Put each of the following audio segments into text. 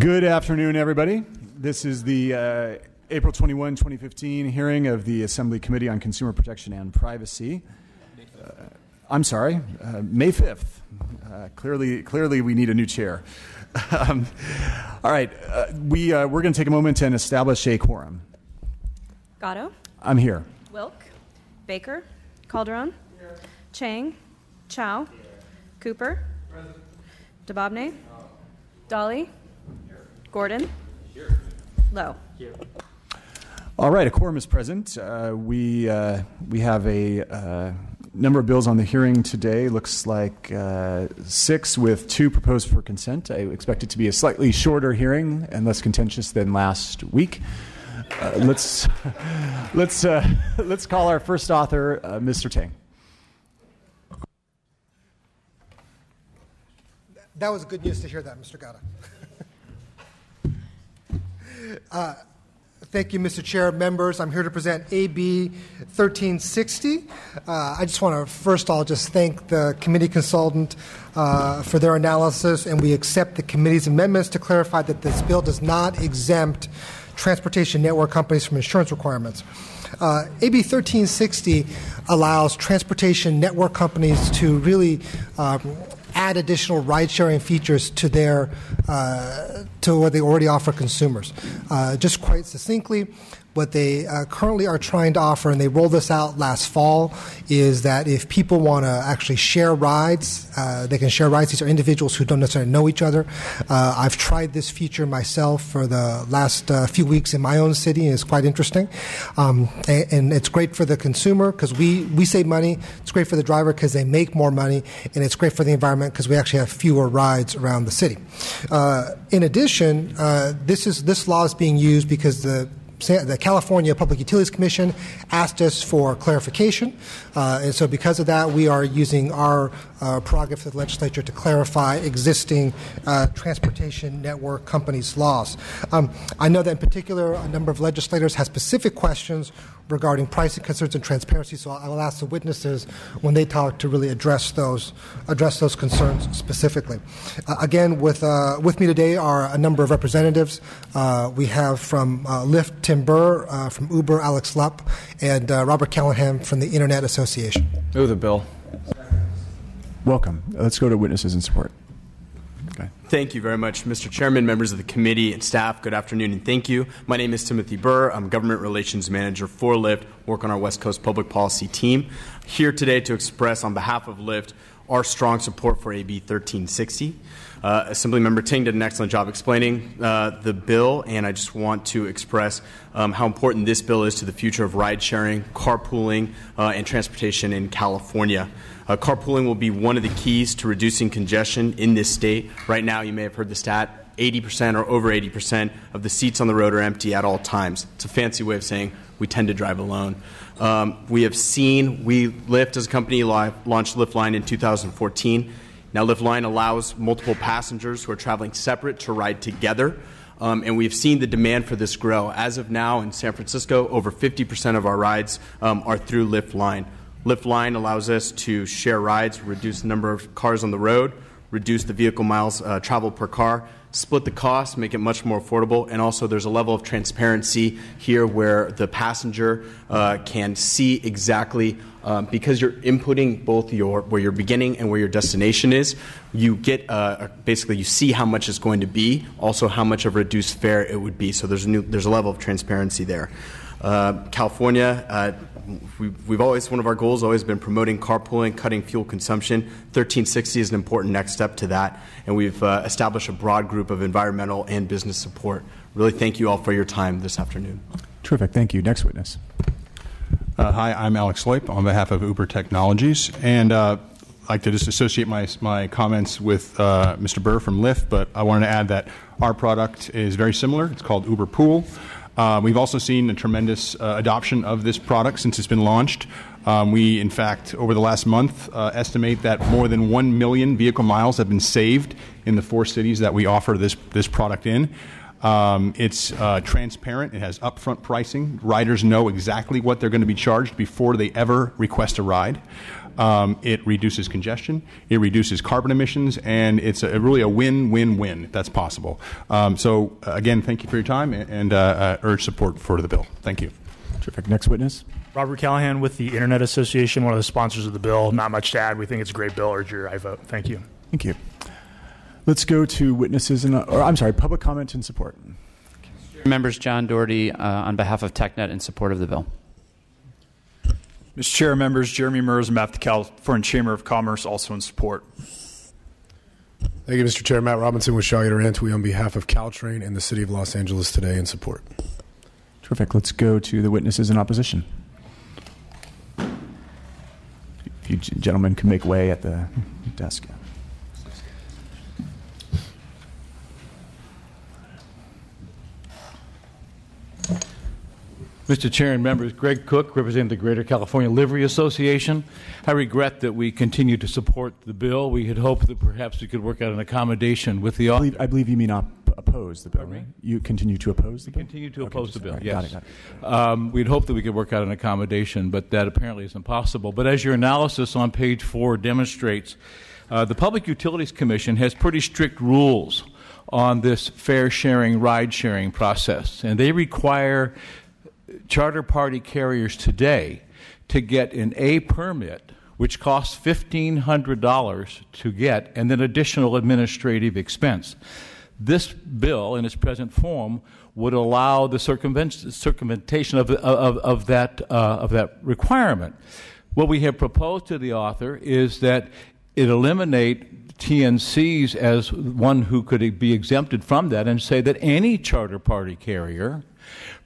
Good afternoon, everybody. This is the uh, April 21, 2015 hearing of the Assembly Committee on Consumer Protection and Privacy. Uh, I'm sorry, uh, May 5th. Uh, clearly, clearly, we need a new chair. um, all right, uh, we, uh, we're going to take a moment and establish a quorum. Gatto, I'm here. Wilk, Baker, Calderon, Chang, Chau, Cooper, Dababneh, Daly, Gordon, Low. All right, a quorum is present. Uh, we, uh, we have a uh, number of bills on the hearing today. Looks like uh, six with two proposed for consent. I expect it to be a slightly shorter hearing and less contentious than last week. Uh, let's let's uh, let's call our first author, uh, Mr. Ting. That was good news to hear that, Mr. Gatto. Uh, thank you, Mr. Chair, members. I'm here to present AB 1360. Uh, I just want to first of all just thank the committee consultant uh, for their analysis, and we accept the committee's amendments to clarify that this bill does not exempt transportation network companies from insurance requirements. Uh, AB 1360 allows transportation network companies to really um, add additional ride-sharing features to their uh, to what they already offer consumers. Uh, just quite succinctly, what they uh, currently are trying to offer, and they rolled this out last fall, is that if people want to actually share rides, uh, they can share rides. These are individuals who don't necessarily know each other. Uh, I've tried this feature myself for the last uh, few weeks in my own city, and it's quite interesting. Um, and, and, it's great for the consumer because we, we save money. It's great for the driver because they make more money, and it's great for the environment because we actually have fewer rides around the city. Uh, in addition, uh, this is this law is being used because the the California Public Utilities Commission asked us for clarification, uh, and so because of that, we are using our uh, prerogative of the legislature to clarify existing uh, transportation network companies' laws. Um, I know that in particular, a number of legislators have specific questions regarding pricing concerns and transparency. So I will ask the witnesses when they talk to really address those address those concerns specifically. Uh, again, with uh, with me today are a number of representatives. Uh, we have from uh, Lyft Tim Burr, uh, from Uber Alex Lupp, and uh, Robert Callahan from the Internet Association. Move the bill. Welcome. Let's go to witnesses in support. Thank you very much, Mr. Chairman, members of the committee, and staff. Good afternoon, and thank you. My name is Timothy Burr. I'm Government Relations Manager for Lyft, work on our West Coast Public Policy team. Here today to express, on behalf of Lyft, our strong support for AB 1360. Uh, Assemblymember Ting did an excellent job explaining uh, the bill, and I just want to express um, how important this bill is to the future of ride sharing, carpooling, uh, and transportation in California. Uh, carpooling will be one of the keys to reducing congestion in this state. Right now, you may have heard the stat 80% or over 80% of the seats on the road are empty at all times. It's a fancy way of saying we tend to drive alone. Um, we have seen, we Lyft as a company launched Lyft Line in 2014. Now, Lyft Line allows multiple passengers who are traveling separate to ride together. Um, and we've seen the demand for this grow. As of now in San Francisco, over 50% of our rides um, are through Lyft Line. Lyft Line allows us to share rides, reduce the number of cars on the road, reduce the vehicle miles uh, traveled per car, split the cost, make it much more affordable, and also there's a level of transparency here where the passenger uh, can see exactly um, because you're inputting both your where your beginning and where your destination is. You get uh, basically you see how much it's going to be, also how much of a reduced fare it would be. So there's a new there's a level of transparency there. Uh, California, uh, we've, we've, always, one of our goals has always been promoting carpooling, cutting fuel consumption. 1360 is an important next step to that, and we've uh, established a broad group of environmental and business support. Really thank you all for your time this afternoon. Terrific. Thank you. Next witness. Uh, hi, I'm Alex Leip on behalf of Uber Technologies, and uh, I'd like to just associate my, my comments with uh, Mr. Burr from Lyft, but I wanted to add that our product is very similar. It's called Uber Pool. Uh, we've also seen a tremendous uh, adoption of this product since it's been launched. Um, we, in fact, over the last month, uh, estimate that more than 1 million vehicle miles have been saved in the four cities that we offer this, this product in. Um, it's uh, transparent. It has upfront pricing. Riders know exactly what they're going to be charged before they ever request a ride. Um, it reduces congestion, it reduces carbon emissions, and it's a, really a win-win-win if that's possible. Um, so, uh, again, thank you for your time and uh, uh, urge support for the bill. Thank you. Terrific. Next witness. Robert Callahan with the Internet Association, one of the sponsors of the bill. Not much to add. We think it's a great bill. Urge your aye vote. Thank you. Thank you. Let's go to witnesses and, or I'm sorry, public comment and support. Members, John Doherty uh, on behalf of TechNet in support of the bill. Mr. Chair, members, Jeremy Merz, on behalf of the California Chamber of Commerce, also in support. Thank you, Mr. Chair. Matt Robinson with Shaw Antwih on behalf of Caltrain and the City of Los Angeles today in support. Terrific. Let's go to the witnesses in opposition. If you gentlemen can make way at the desk. Mr. Chair and members, Greg Cook, representing the Greater California Livery Association. I regret that we continue to support the bill. We had hoped that perhaps we could work out an accommodation with the. I believe, I believe you mean op- oppose the bill, right? You continue to oppose the we bill? Continue to oppose the bill. right, yes. Got it. Got it. Um, we'd hoped that we could work out an accommodation, but that apparently is impossible. But as your analysis on page four demonstrates, uh, the Public Utilities Commission has pretty strict rules on this fare sharing, ride sharing process, and they require charter party carriers today to get an A permit, which costs $1,500 to get, and then additional administrative expense. This bill, in its present form, would allow the circumvention of, of, of, that, uh, of that requirement. What we have proposed to the author is that it eliminate TNCs as one who could be exempted from that and say that any charter party carrier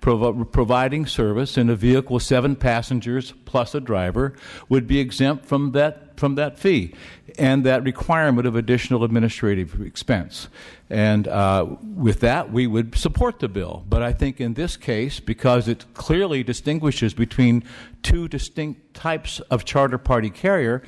prov- providing service in a vehicle with seven passengers plus a driver would be exempt from that from that fee and that requirement of additional administrative expense. And uh, with that, we would support the bill. But I think in this case, because it clearly distinguishes between two distinct types of charter party carrier,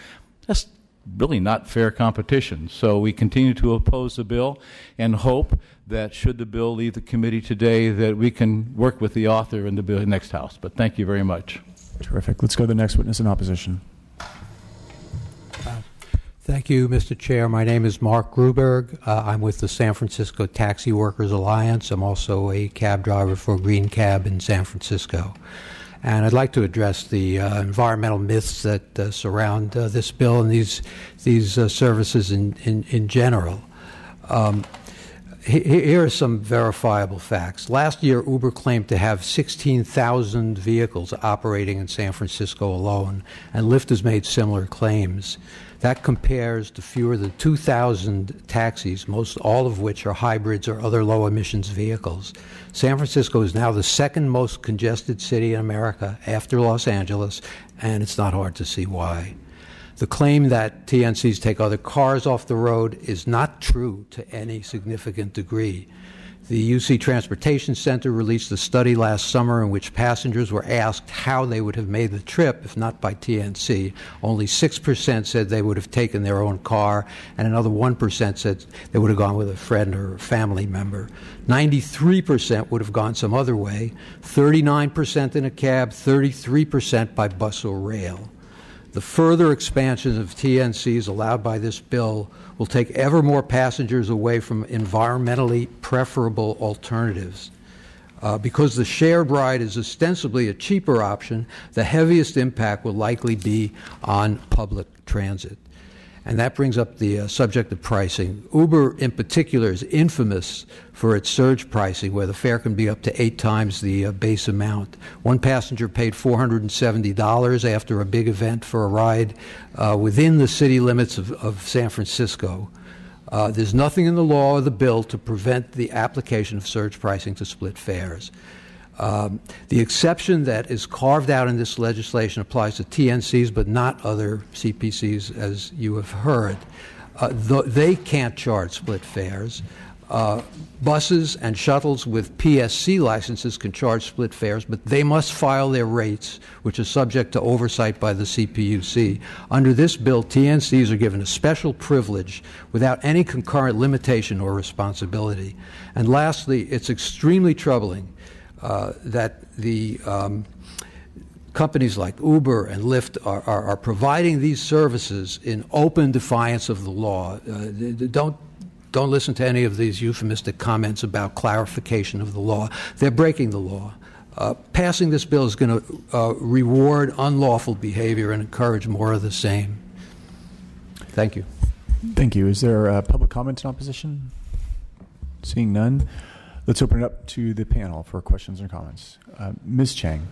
that's really not fair competition. So we continue to oppose the bill and hope that should the bill leave the committee today, that we can work with the author in the bill next House. But thank you very much. Terrific. Let's go to the next witness in opposition. Thank you, Mr. Chair. My name is Mark Gruberg. Uh, I'm with the San Francisco Taxi Workers Alliance. I'm also a cab driver for Green Cab in San Francisco. And I'd like to address the uh, environmental myths that uh, surround uh, this bill and these, these uh, services in, in, in general. Um, here are some verifiable facts. Last year, Uber claimed to have 16,000 vehicles operating in San Francisco alone, and Lyft has made similar claims. That compares to fewer than 2,000 taxis, most all of which are hybrids or other low emissions vehicles. San Francisco is now the second most congested city in America after Los Angeles, and it's not hard to see why. The claim that TNCs take other cars off the road is not true to any significant degree. The UC Transportation Center released a study last summer in which passengers were asked how they would have made the trip if not by TNC. Only 6% said they would have taken their own car, and another 1% said they would have gone with a friend or a family member. 93% would have gone some other way, 39% in a cab, 33% by bus or rail. The further expansion of TNCs allowed by this bill will take ever more passengers away from environmentally preferable alternatives. Uh, because the shared ride is ostensibly a cheaper option, the heaviest impact will likely be on public transit. And that brings up the uh, subject of pricing. Uber, in particular, is infamous for its surge pricing, where the fare can be up to eight times the uh, base amount. One passenger paid $470 after a big event for a ride uh, within the city limits of, of San Francisco. Uh, there's nothing in the law or the bill to prevent the application of surge pricing to split fares. Um, the exception that is carved out in this legislation applies to TNCs, but not other CPCs, as you have heard. Uh, th- they can't charge split fares. Uh, buses and shuttles with PSC licenses can charge split fares, but they must file their rates, which is subject to oversight by the CPUC. Under this bill, TNCs are given a special privilege without any concurrent limitation or responsibility. And lastly, it's extremely troubling uh, that the um, companies like Uber and Lyft are, are, are, providing these services in open defiance of the law. Uh, don't don't listen to any of these euphemistic comments about clarification of the law. They're breaking the law. Uh, passing this bill is going to uh, reward unlawful behavior and encourage more of the same. Thank you. Thank you. Is there public comment in opposition? Seeing none, let's open it up to the panel for questions and comments. Uh, Ms. Chang.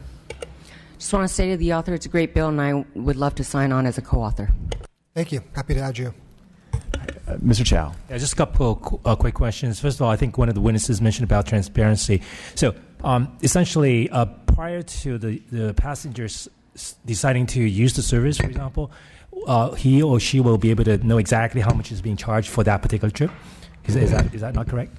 Just want to say to the author, it's a great bill, and I would love to sign on as a co author. Thank you. Happy to add you. Uh, Mr. Chau. Yeah, just a couple uh, quick questions. First of all, I think one of the witnesses mentioned about transparency. So, um, essentially, uh, prior to the, the passengers deciding to use the service, for example, uh, he or she will be able to know exactly how much is being charged for that particular trip. Is, is that, is that not correct?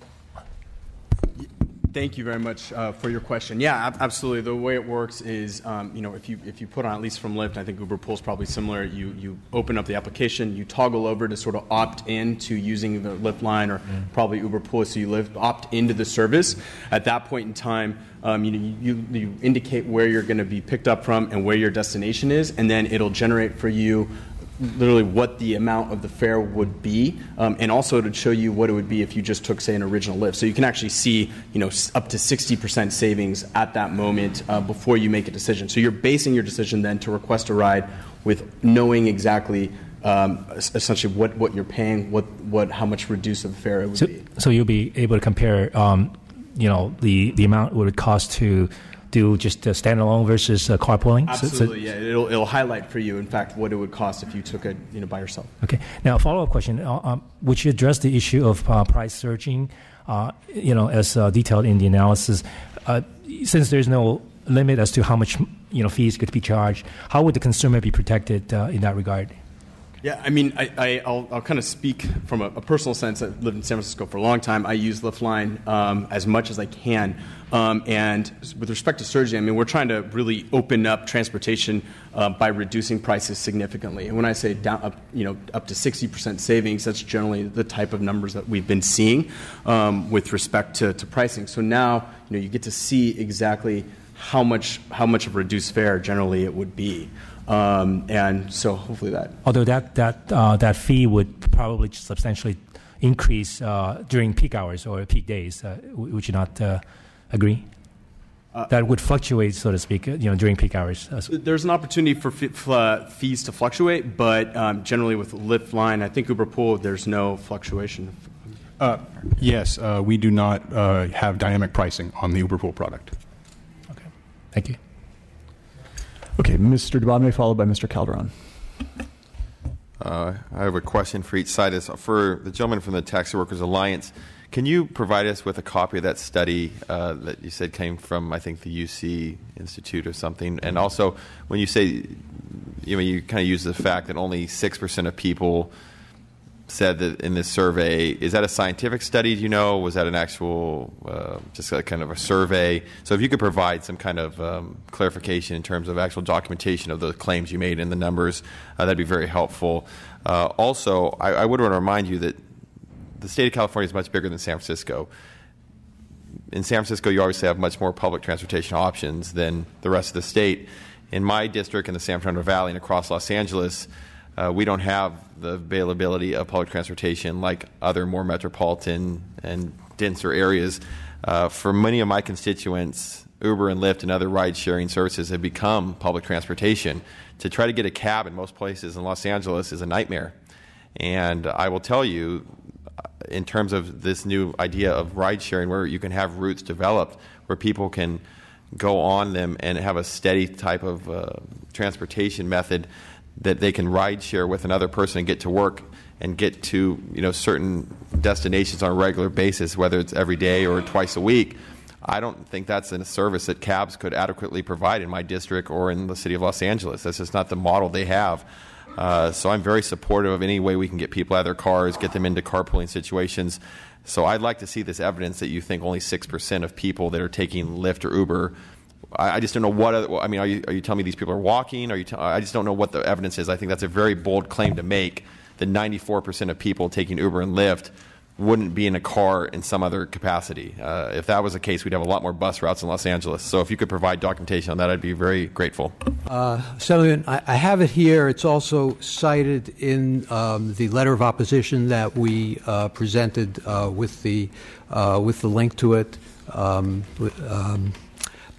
Thank you very much uh, for your question. Yeah, absolutely. The way it works is, um, you know, if you if you put on at least from Lyft, I think Uber Pool is probably similar. You you open up the application, you toggle over to sort of opt in to using the Lyft line or mm. probably Uber Pool, so you live opt into the service. At that point in time, um, you, know, you you indicate where you're going to be picked up from and where your destination is, and then it'll generate for you literally what the amount of the fare would be, um, and also to show you what it would be if you just took, say, an original Lyft. So you can actually see, you know, up to 60% savings at that moment uh, before you make a decision. So you're basing your decision then to request a ride with knowing exactly. Um, essentially, what, what you're paying, what, what how much reduced of the fare it would so, be. So you'll be able to compare, um, you know, the, the amount it would cost to do just uh, standalone versus uh, carpooling? Absolutely, so, so, yeah. It'll, it'll highlight for you, in fact, what it would cost if you took it you know, by yourself. Okay. Now, a follow up question. Uh, um, would you address the issue of uh, price surging, uh, you know, as uh, detailed in the analysis? since there's no limit as to how much you know, fees could be charged, how would the consumer be protected in that regard? Yeah, I mean, I, will kind of speak from a, a, personal sense. I've lived in San Francisco for a long time. I use Lyft um, as much as I can. Um, and with respect to surgery, I mean, we're trying to really open up transportation uh, by reducing prices significantly. And when I say down, up, you know, up to 60% savings, that's generally the type of numbers that we've been seeing um, with respect to, to pricing. So now, you know, you get to see exactly how much how much of a reduced fare generally it would be. Um, and so hopefully that. Although that that uh, that fee would probably substantially increase uh, during peak hours or peak days, uh, would you not uh, agree? Uh, that would fluctuate, so to speak, you know, during peak hours. There's an opportunity for f- fees to fluctuate, but um, generally with Lyft line, I think Uber Pool, there's no fluctuation. Uh, yes, uh, we do not uh, have dynamic pricing on the Uber Pool product. Okay, thank you. Okay, Mr. Dababneh, followed by Mr. Calderon. Uh, I have a question for each side. Is for the gentleman from the Taxi Workers Alliance, can you provide us with a copy of that study uh, that you said came from, I think, the UC Institute or something? And also, when you say, you know, you kind of use the fact that only six percent of people said that in this survey. Is that a scientific study? Do you know? Was that an actual, uh, just a kind of a survey? So if you could provide some kind of um, clarification in terms of actual documentation of the claims you made and the numbers, uh, that'd be very helpful. Uh, also, I, I would want to remind you that the state of California is much bigger than San Francisco. In San Francisco, you obviously have much more public transportation options than the rest of the state. In my district, in the San Fernando Valley, and across Los Angeles, uh, we don't have the availability of public transportation like other more metropolitan and denser areas. Uh, for many of my constituents, Uber and Lyft and other ride sharing services have become public transportation. To try to get a cab in most places in Los Angeles is a nightmare. And I will tell you, in terms of this new idea of ride sharing, where you can have routes developed where people can go on them and have a steady type of uh, transportation method that they can ride share with another person and get to work and get to you know certain destinations on a regular basis, whether it's every day or twice a week. I don't think that's a service that cabs could adequately provide in my district or in the city of Los Angeles. That's just not the model they have. Uh, so I'm very supportive of any way we can get people out of their cars, get them into carpooling situations. So I'd like to see this evidence that you think only 6% of people that are taking Lyft or Uber. I, just don't know what. Other, I mean, are you, are you telling me these people are walking? Are you t- I just don't know what the evidence is. I think that's a very bold claim to make that 94% of people taking Uber and Lyft wouldn't be in a car in some other capacity. Uh, if that was the case, we'd have a lot more bus routes in Los Angeles. So if you could provide documentation on that, I'd be very grateful. Uh, Senator, I, I have it here. It's also cited in um, the letter of opposition that we uh, presented uh, with the uh, with the link to it. Um, um,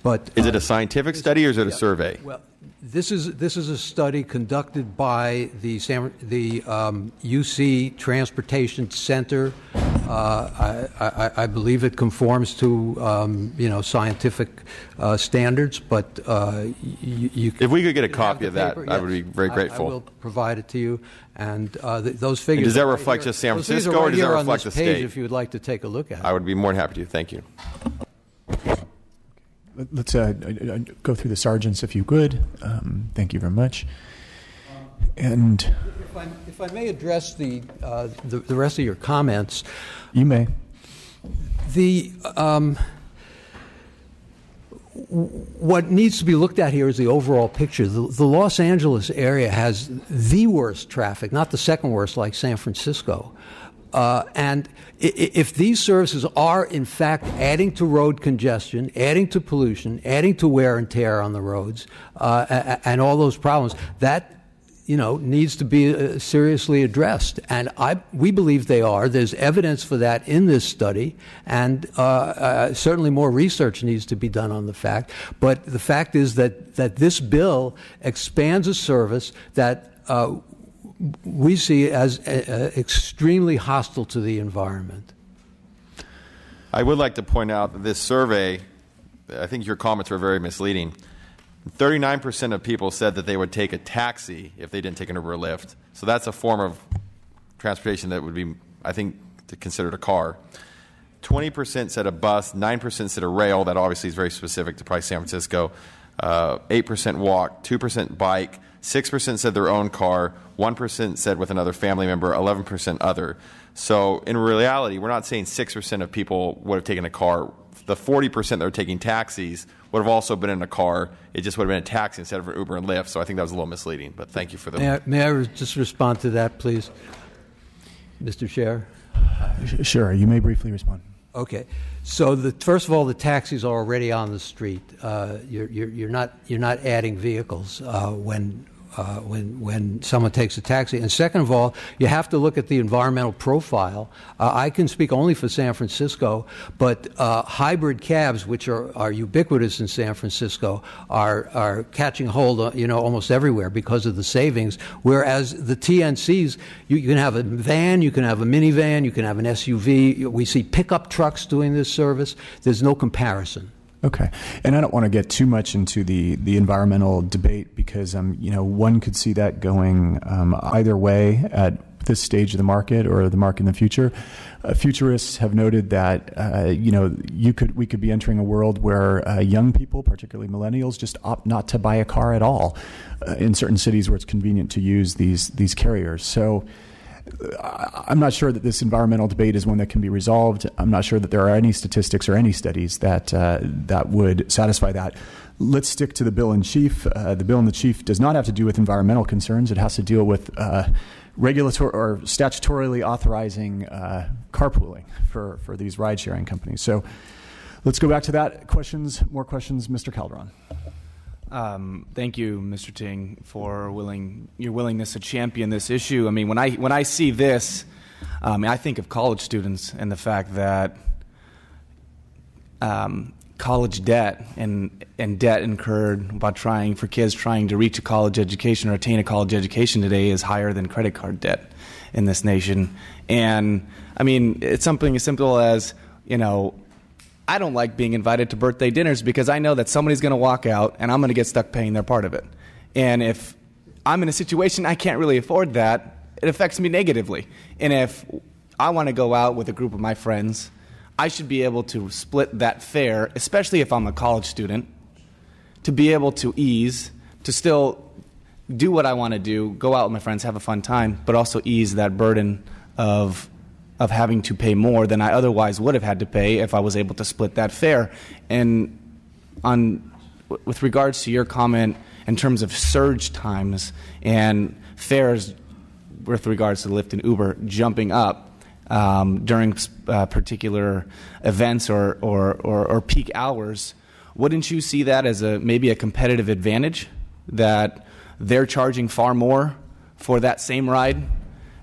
but is it a scientific study or is it a survey? Well, this is this is a study conducted by the the um, UC Transportation Center. Uh, I, I, I, believe it conforms to um, you know scientific uh, standards, but uh, you, you if we could get a copy of that, paper, I would be very grateful. I, I will provide it to you, and uh, th- those figures. And does that reflect just San Francisco, or does that on reflect the page state? If you would like to take a look at it, I would be more than happy to. Thank you. Let's uh, go through the sergeants, if you could. Um, thank you very much. And if I, if I may address the, uh, the, the rest of your comments, you may. The um, what needs to be looked at here is the overall picture. The, the, Los Angeles area has the worst traffic, not the second worst like San Francisco. Uh, and if these services are in fact adding to road congestion, adding to pollution, adding to wear and tear on the roads, uh, and all those problems, that you know needs to be uh, seriously addressed. And I, we believe they are. There's evidence for that in this study, and uh, uh, certainly more research needs to be done on the fact. But the fact is that that this bill expands a service that uh, we see as uh, extremely hostile to the environment. I would like to point out that this survey, I think your comments were very misleading. 39% of people said that they would take a taxi if they didn't take an Uber or Lyft. So that's a form of transportation that would be, I think, considered a car. 20% said a bus, 9% said a rail. That obviously is very specific to probably San Francisco. Uh, 8% walk, 2% bike, 6% said their own car, 1% said with another family member, 11% other. So in reality, we're not saying 6% of people would have taken a car. The 40% that are taking taxis would have also been in a car. It just would have been a taxi instead of an Uber and Lyft. So I think that was a little misleading. But thank you for the. May I, may I just respond to that, please, Mr. Chair? Sure. You may briefly respond. Okay. So the, first of all, the taxis are already on the street. Uh, you're, you're, you're, not you're not adding vehicles uh, when uh, when when someone takes a taxi. And second of all, you have to look at the environmental profile. Uh, I can speak only for San Francisco, but uh, hybrid cabs, which are, are ubiquitous in San Francisco, are are catching hold, uh, you know, almost everywhere because of the savings. Whereas the TNCs, you, you can have a van, you can have a minivan, you can have an SUV. We see pickup trucks doing this service. There's no comparison. Okay, and I don't want to get too much into the, the environmental debate because um, you know one could see that going um, either way at this stage of the market or the market in the future. Uh, futurists have noted that uh, you know you could we could be entering a world where uh, young people, particularly millennials, just opt not to buy a car at all uh, in certain cities where it's convenient to use these these carriers. So. I'm not sure that this environmental debate is one that can be resolved. I'm not sure that there are any statistics or any studies that uh, that would satisfy that. Let's stick to the bill in chief. Uh, the bill in the chief does not have to do with environmental concerns. It has to deal with uh, regulatory or statutorily authorizing uh, carpooling for for these ride sharing companies. So let's go back to that. Questions? More questions, Mr. Calderon. Um, thank you, Mr. Ting, for willing your willingness to champion this issue. I mean, when I when I see this, um, I think of college students and the fact that um, college debt and and debt incurred by trying for kids trying to reach a college education or attain a college education today is higher than credit card debt in this nation. And I mean, it's something as simple as you know I don't like being invited to birthday dinners because I know that somebody's going to walk out and I'm going to get stuck paying their part of it. And if I'm in a situation I can't really afford that, it affects me negatively. And if I want to go out with a group of my friends, I should be able to split that fare, especially if I'm a college student, to be able to ease, to still do what I want to do, go out with my friends, have a fun time, but also ease that burden of of having to pay more than I otherwise would have had to pay if I was able to split that fare. And on with regards to your comment in terms of surge times and fares with regards to Lyft and Uber jumping up um, during uh, particular events or, or, or, or peak hours, wouldn't you see that as a maybe a competitive advantage that they're charging far more for that same ride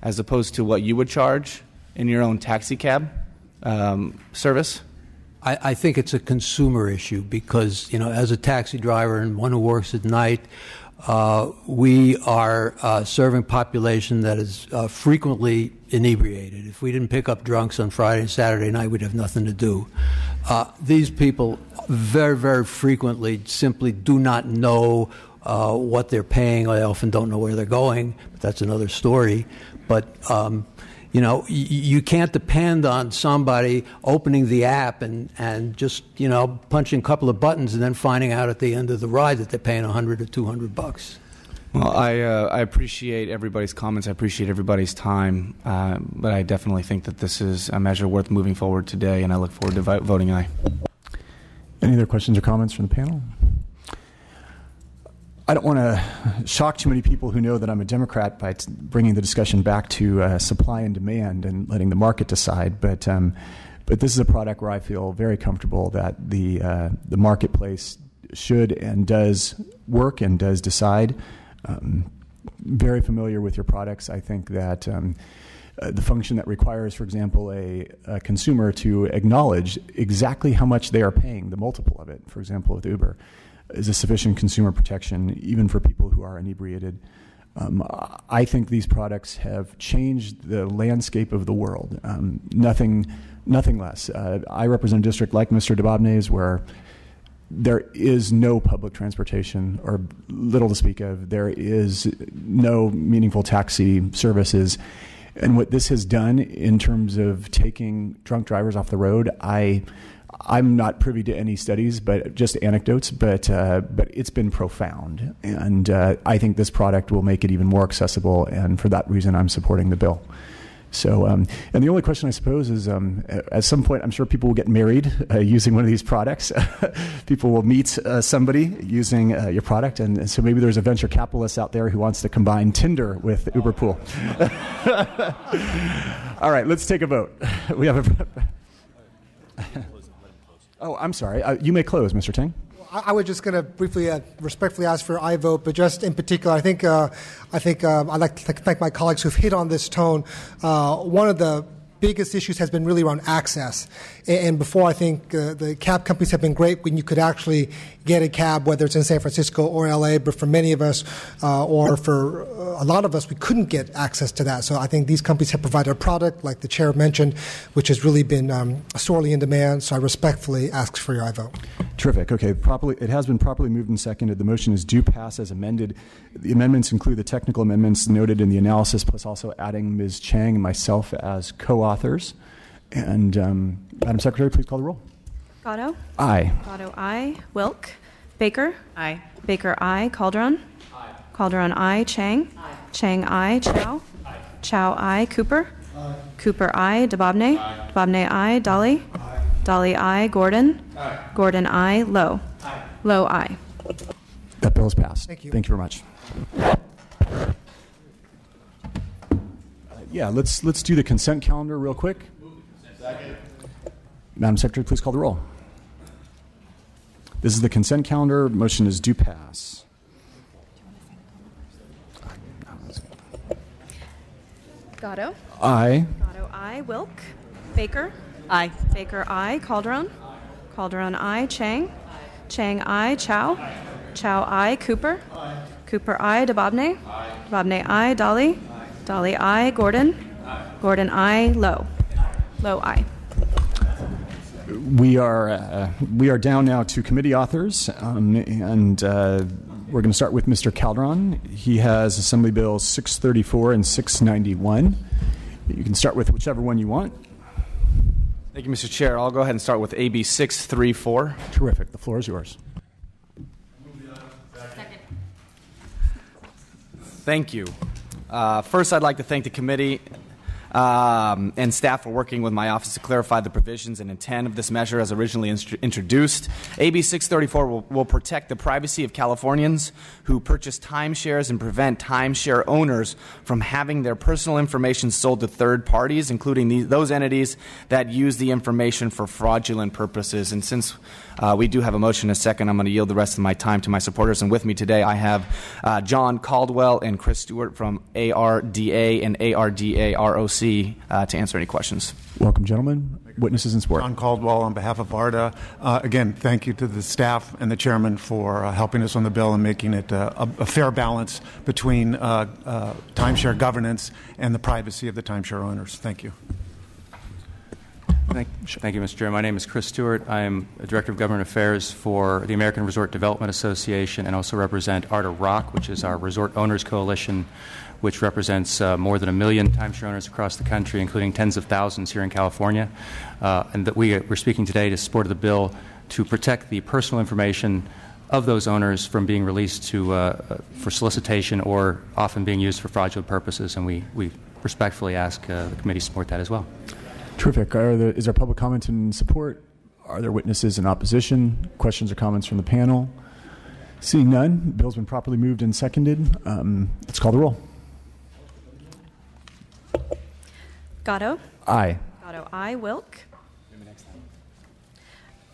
as opposed to what you would charge in your own taxi cab um, service? I, I think it's a consumer issue because, you know, as a taxi driver and one who works at night, uh, we are uh, serving population that is uh, frequently inebriated. If we didn't pick up drunks on Friday and Saturday night, we'd have nothing to do. Uh, these people very, very frequently simply do not know uh, what they're paying. They often don't know where they're going, but that's another story. But um, you know, y- you can't depend on somebody opening the app and, and just, you know, punching a couple of buttons and then finding out at the end of the ride that they're paying 100 or 200 bucks. Well, I, uh, I appreciate everybody's comments. I appreciate everybody's time. Uh, but I definitely think that this is a measure worth moving forward today, and I look forward to vi- voting aye. Any other questions or comments from the panel? I don't want to shock too many people who know that I'm a Democrat by t- bringing the discussion back to uh, supply and demand and letting the market decide. But um, but this is a product where I feel very comfortable that the uh, the marketplace should and does work and does decide. Um, very familiar with your products. I think that. Um, uh, the function that requires, for example, a, a, consumer to acknowledge exactly how much they are paying, the multiple of it, for example, with Uber, is a sufficient consumer protection, even for people who are inebriated. Um, I think these products have changed the landscape of the world. Um, nothing, nothing less. Uh, I represent a district like Mr. Dababneh's where there is no public transportation or little to speak of. There is no meaningful taxi services. And what this has done in terms of taking drunk drivers off the road, I I'm not privy to any studies, but just anecdotes. But uh, but it's been profound, and uh, I think this product will make it even more accessible. And for that reason, I'm supporting the bill. So, um, and the only question I suppose is, um, at some point, I'm sure people will get married uh, using one of these products. people will meet uh, somebody using uh, your product, and, and, so maybe there's a venture capitalist out there who wants to combine Tinder with Uber Pool. All right, let's take a vote. We have a. oh, I'm sorry. Uh, you may close, Mr. Ting. I was just going to briefly, uh, respectfully ask for aye vote, but just in particular, I think uh, I think uh, I'd like to thank my colleagues who've hit on this tone. Uh, one of the biggest issues has been really around access. And before, I think uh, the cab companies have been great when you could actually get a cab, whether it's in San Francisco or LA. But for many of us, uh, or for a lot of us, we couldn't get access to that. So I think these companies have provided a product, like the chair mentioned, which has really been um, sorely in demand. So I respectfully ask for your aye vote. Terrific. Okay, properly. It has been properly moved and seconded. The motion is due pass as amended. The amendments include the technical amendments noted in the analysis, plus also adding Ms. Chang and myself as co-authors. And um, Madam Secretary, please call the roll. Gatto. Aye. Gatto, aye. Wilk. Baker. Aye. Baker, aye. Calderon. Aye. Calderon, aye. Chang. Aye. Chang, aye. Chau. Aye. Chau, aye. Cooper. Aye. Cooper, aye. Dababneh. Aye. Dababneh, aye. Daly. Aye. Daly, aye. Gordon. Aye. Gordon, aye. Low. Aye. Low, aye. That bill is passed. Thank you. Thank you very much. yeah, let's let's do the consent calendar real quick. Madam Secretary, please call the roll. This is the consent calendar. Motion is due pass. Gatto. Aye. Gatto, aye. Wilk. Baker. Aye. Baker, aye. Calderon. Calderon, aye. Chang. Chang, aye. Chau. Chau, aye. Cooper. Cooper, aye. Dababneh. Dababneh, aye. Daly. Daly, aye. Gordon. Gordon, aye. Low. Low, aye. We are uh, we are down now to committee authors, um, and uh, we're going to start with Mr. Calderon. He has Assembly Bills 634 and 691. You can start with whichever one you want. Thank you, Mr. Chair. I'll go ahead and start with AB 634. Terrific. The floor is yours. Thank you. Uh, first, I'd like to thank the committee um, and staff are working with my office to clarify the provisions and intent of this measure as originally introduced. AB 634 will, will protect the privacy of Californians who purchase timeshares and prevent timeshare owners from having their personal information sold to third parties, including those entities that use the information for fraudulent purposes. And since uh, we do have a motion and a second. I'm going to yield the rest of my time to my supporters. And with me today, I have uh, John Caldwell and Chris Stewart from ARDA and ARDA-ROC uh, to answer any questions. Welcome, gentlemen. Witnesses in support. John Caldwell on behalf of ARDA. Uh, again, thank you to the staff and the chairman for uh, helping us on the bill and making it uh, a, a, fair balance between uh, uh, timeshare governance and the privacy of the timeshare owners. Thank you. Thank, thank, you, Mr. Chair. My name is Chris Stewart. I am a Director of Government Affairs for the American Resort Development Association and also represent ARDA ROC, which is our Resort Owners Coalition, which represents uh, more than a million timeshare owners across the country, including tens of thousands here in California. Uh, and that we, we're speaking today to support the bill to protect the personal information of those owners from being released to, uh, for solicitation or often being used for fraudulent purposes. And we, we respectfully ask uh, the committee to support that as well. Terrific. There, is there public comment in support? Are there witnesses in opposition? Questions or comments from the panel? Seeing none, bill's been properly moved and seconded. Um, let's call the roll. Gatto. Aye. Gatto, aye. Wilk.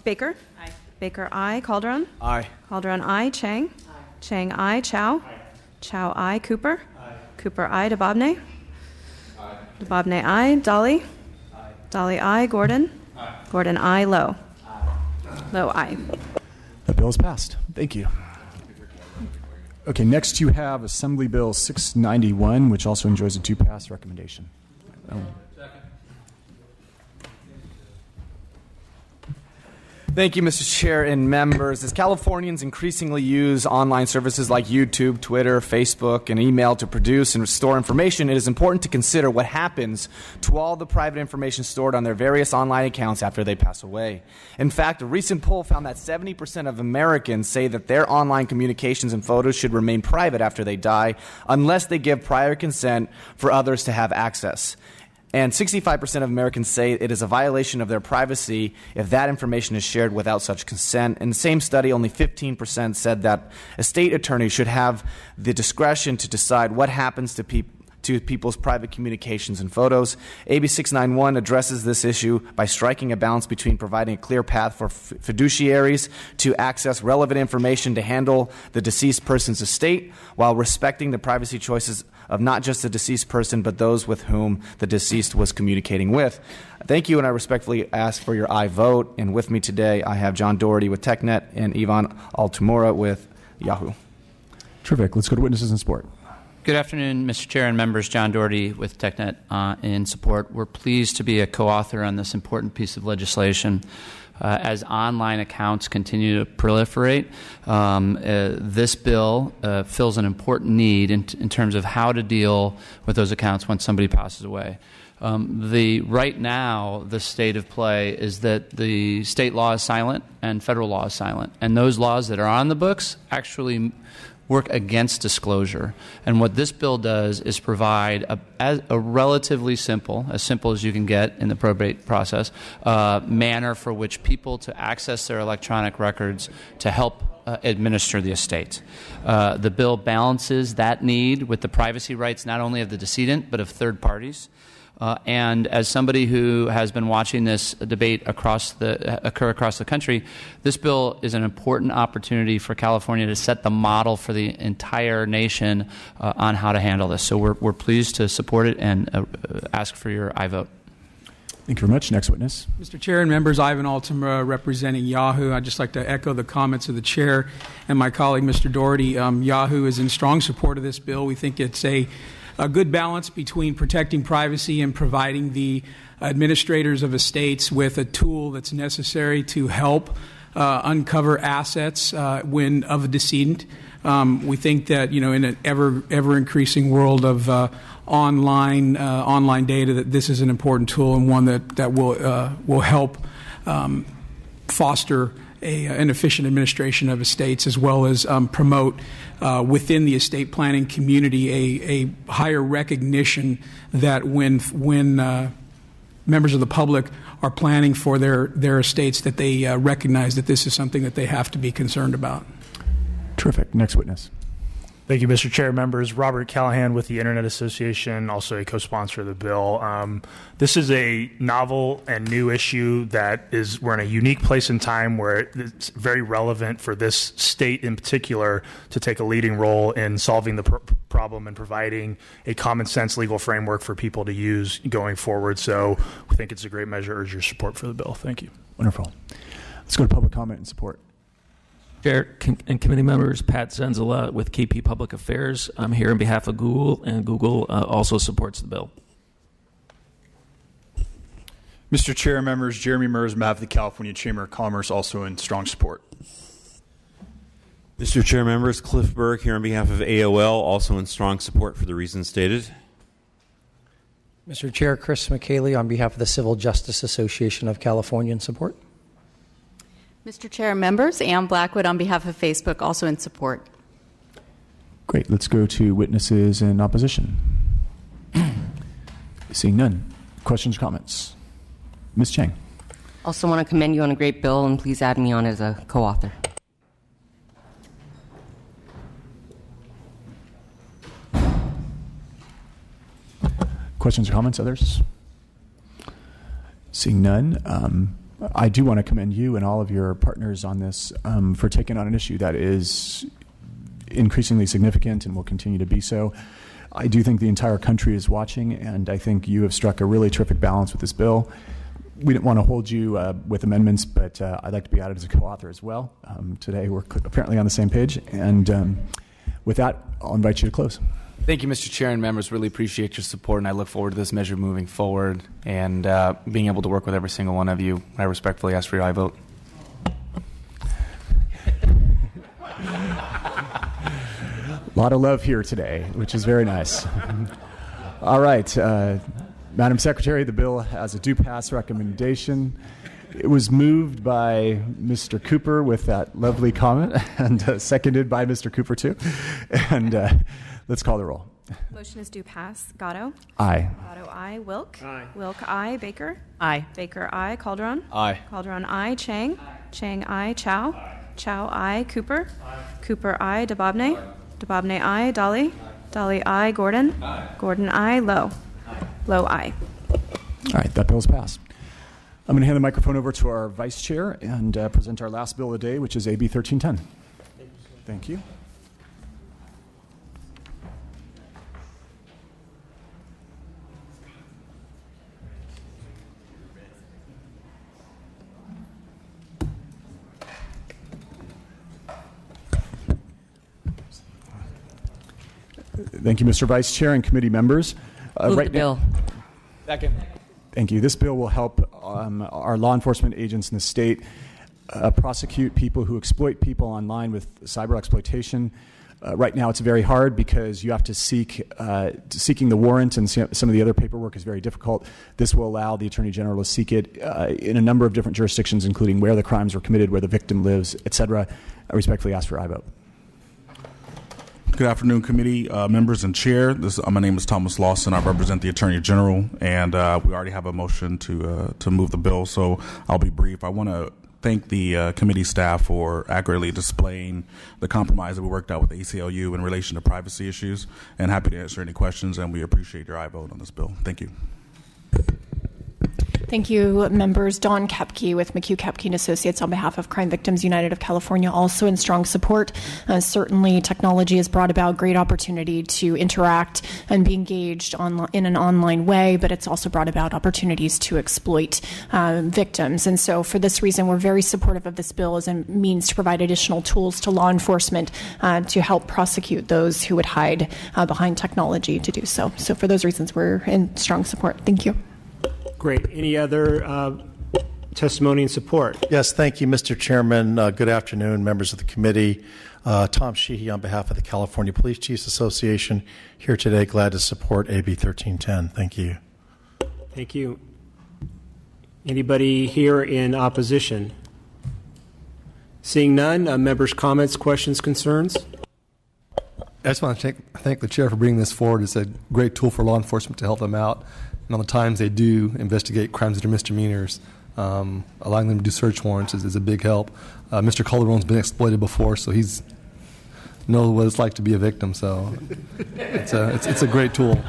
Baker. Aye. Baker, aye. Calderon. Aye. Calderon, aye. Chang. Aye. Chang, aye. Chau. Aye. Chau, aye. Cooper. Aye. Cooper, aye. Dababneh. Aye. Dababneh, aye. Daly. Aye. Daly, aye. Gordon? Aye. Gordon, aye. Low? Aye. Low, aye. The bill is passed. Thank you. Okay, next you have Assembly Bill 691, which also enjoys a two pass recommendation. Thank you, Mr. Chair and members. As Californians increasingly use online services like YouTube, Twitter, Facebook, and email to produce and store information, it is important to consider what happens to all the private information stored on their various online accounts after they pass away. In fact, a recent poll found that 70% of Americans say that their online communications and photos should remain private after they die unless they give prior consent for others to have access. And 65% of Americans say it is a violation of their privacy if that information is shared without such consent. In the same study, only 15% said that a state attorney should have the discretion to decide what happens to people to people's private communications and photos. AB 691 addresses this issue by striking a balance between providing a clear path for fiduciaries to access relevant information to handle the deceased person's estate while respecting the privacy choices of not just the deceased person, but those with whom the deceased was communicating with. Thank you, and I respectfully ask for your aye vote. And with me today, I have John Doherty with TechNet and Ivan Altamura with Yahoo. Terrific. Let's go to witnesses in support. Good afternoon, Mr. Chair and members. John Doherty with TechNet uh, in support. We're pleased to be a co author on this important piece of legislation. Uh, as online accounts continue to proliferate, um, uh, this bill uh, fills an important need in, in, terms of how to deal with those accounts when somebody passes away. Um, the right now, the state of play is that the state law is silent and federal law is silent, and those laws that are on the books actually work against disclosure. And what this bill does is provide a, a relatively simple, as simple as you can get in the probate process, uh, manner for which people to access their electronic records to help uh, administer the estate. Uh, the bill balances that need with the privacy rights not only of the decedent but of third parties. Uh, and as somebody who has been watching this debate across the, occur across the country, this bill is an important opportunity for California to set the model for the entire nation uh, on how to handle this. So we're, we're pleased to support it and uh, ask for your aye vote. Thank you very much. Next witness. Mr. Chair and members, Ivan Altamura representing Yahoo. I'd just like to echo the comments of the chair and my colleague, Mr. Doherty. Um, Yahoo is in strong support of this bill. We think it's a a good balance between protecting privacy and providing the administrators of estates with a tool that's necessary to help uh, uncover assets uh, when of a decedent. Um, we think that you know in an ever ever increasing world of uh, online uh, online data that this is an important tool and one that that will uh, will help um, foster a, an efficient administration of estates as well as um, promote uh, within the estate planning community a, a higher recognition that when, when uh, members of the public are planning for their, their estates that they uh, recognize that this is something that they have to be concerned about. Terrific. Next witness. Thank you, Mr. Chair. Members, Robert Callahan with the Internet Association, also a co-sponsor of the bill. Um, this is a novel and new issue that is we're in a unique place in time where it's very relevant for this state in particular to take a leading role in solving the pr- problem and providing a common sense legal framework for people to use going forward. So we think it's a great measure. Urge your support for the bill. Thank you. Wonderful. Let's go to public comment and support. Chair and committee members, Pat Zenzala with KP Public Affairs. I'm here on behalf of Google, and Google uh, also supports the bill. Mr. Chair, members, Jeremy Merz, on behalf of the California Chamber of Commerce, also in strong support. Mr. Chair, members, Cliff Berg here on behalf of AOL, also in strong support for the reasons stated. Mr. Chair, Chris McKaylee on behalf of the Civil Justice Association of California in support. Mr. Chair, members, Ann Blackwood on behalf of Facebook, also in support. Great. Let's go to witnesses in opposition. Seeing none. Questions, comments? Ms. Chang. Also want to commend you on a great bill, and please add me on as a co-author. Questions or comments, others? Seeing none, um, I do want to commend you and all of your partners on this um, for taking on an issue that is increasingly significant and will continue to be so. I do think the entire country is watching, and I think you have struck a really terrific balance with this bill. We didn't want to hold you uh, with amendments, but uh, I'd like to be added as a co author as well. Um, today, we're apparently on the same page. And um, with that, I'll invite you to close. Thank you, Mr. Chair and members. Really appreciate your support, and I look forward to this measure moving forward and uh, being able to work with every single one of you. I respectfully ask for your aye vote. A lot of love here today, which is very nice. All right, uh, Madam Secretary, the bill has a do pass recommendation. It was moved by Mr. Cooper with that lovely comment, and uh, seconded by Mr. Cooper too. And uh, let's call the roll. Motion is do pass. Gatto. Aye. Gatto, aye. Wilk. Aye. Wilk, aye. Baker. Aye. Baker, aye. Calderon. Aye. Calderon, aye. Chang. Chang, aye. Chau. Chau, aye. Cooper. Cooper, aye. Dababneh. Dababneh, aye. Daly. Daly, aye. Gordon. Aye. Gordon, aye. Low. Aye. Low, aye. All right, that bill is passed. I'm going to hand the microphone over to our vice chair and uh, present our last bill of the day, which is AB 1310. Thank you. Thank you, Mr. Vice Chair and committee members. Uh, Move the bill. Second. Thank you. This bill will help um, our law enforcement agents in the state uh, prosecute people who exploit people online with cyber exploitation. Uh, right now, it's very hard because you have to seek uh, seeking the warrant, and some of the other paperwork is very difficult. This will allow the attorney general to seek it uh, in a number of different jurisdictions, including where the crimes were committed, where the victim lives, etc. I respectfully ask for aye vote. Good afternoon, committee uh, members and chair. This, uh, my name is Thomas Lawson. I represent the Attorney General, and uh, we already have a motion to uh, to move the bill. So I'll be brief. I want to thank the uh, committee staff for accurately displaying the compromise that we worked out with the ACLU in relation to privacy issues, and happy to answer any questions. And we appreciate your aye vote on this bill. Thank you. Thank you, members. Dawn Kepke with McHugh Kepke and Associates on behalf of Crime Victims United of California, also in strong support. Uh, certainly, technology has brought about great opportunity to interact and be engaged on, in an online way, but it's also brought about opportunities to exploit uh, victims. And so, for this reason, we're very supportive of this bill as a means to provide additional tools to law enforcement uh, to help prosecute those who would hide uh, behind technology to do so. So, for those reasons, we're in strong support. Thank you. Great. Any other uh, testimony and support? Yes, thank you, Mr. Chairman. Uh, good afternoon, members of the committee. Uh, Tom Sheehy on behalf of the California Police Chiefs Association here today. Glad to support AB 1310. Thank you. Thank you. Anybody here in opposition? Seeing none, uh, members' comments, questions, concerns? I just want to thank, thank the chair for bringing this forward. It's a great tool for law enforcement to help them out. And on the times they do investigate crimes that are misdemeanors, um, allowing them to do search warrants is, is a big help. Uh, Mr. Calderon's been exploited before, so he's knows what it's like to be a victim. So it's a, it's, it's a great tool.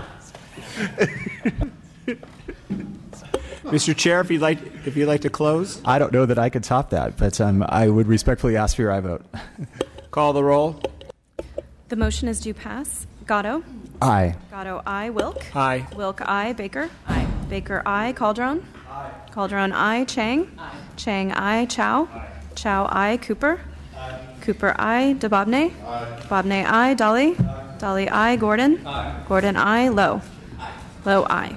Mr. Chair, if you'd like, if you'd like to close, I don't know that I could top that, but um, I would respectfully ask for your aye vote. call the roll. The motion is do pass. Gatto. Aye. Gatto, aye. Wilk. Aye. Wilk, aye. Baker. Aye. Baker, aye. Calderon. Aye. Calderon, aye. Chang. Aye. Chang, aye. Chau. Aye. Chau, aye. Cooper. Aye. Cooper, aye. Dababneh. Aye. Dababneh, aye. Daly. Aye. Daly, aye. Gordon. Aye. Gordon, aye. Low. Aye. Low, aye.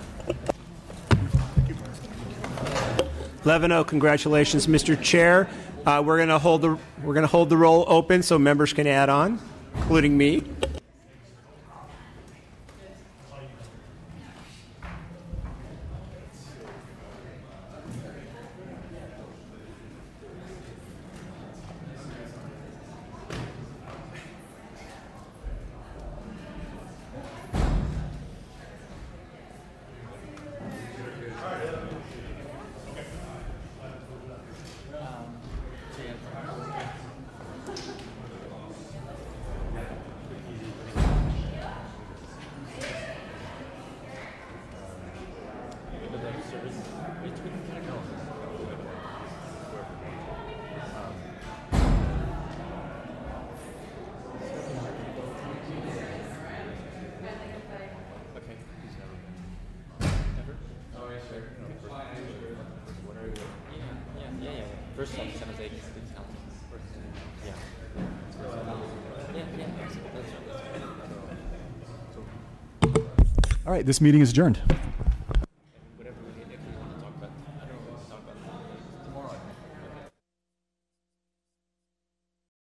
11-0. Congratulations, Mr. Chair. Uh, we're going to hold the we're going to hold the roll open so members can add on, including me. First one, seven, eight, six, count. Yeah. Yeah, yeah, that's, that's, that's, All right, this meeting is adjourned.